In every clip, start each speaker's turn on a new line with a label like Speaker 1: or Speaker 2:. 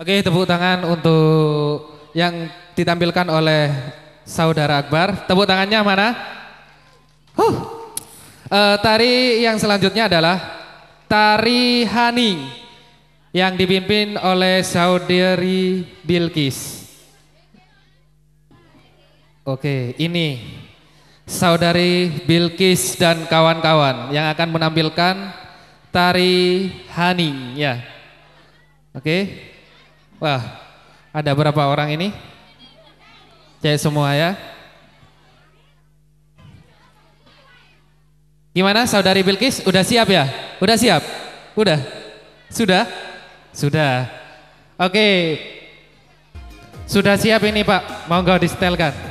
Speaker 1: Oke, tepuk tangan untuk yang ditampilkan oleh Saudara Akbar. Tepuk tangannya mana? Huh. Eh, tari yang selanjutnya adalah tari Haning yang dipimpin oleh Saudari Bilkis. Oke, ini Saudari Bilkis dan kawan-kawan yang akan menampilkan tari Haning ya. Oke. Wah, ada berapa orang ini? Cek semua ya. Gimana saudari Bilkis? Udah siap ya? Udah siap? Udah? Sudah? Sudah. Oke. Sudah siap ini Pak? Monggo disetelkan.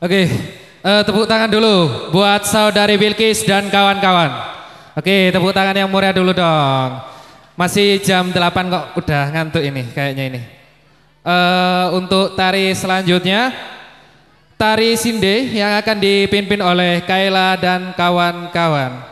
Speaker 2: Oke, uh, tepuk tangan dulu buat saudari Bilkis dan kawan-kawan. Oke, tepuk tangan yang murah dulu dong. Masih jam 8 kok udah ngantuk ini kayaknya ini. Uh, untuk tari selanjutnya, tari Sinde yang akan dipimpin oleh Kaila dan kawan-kawan.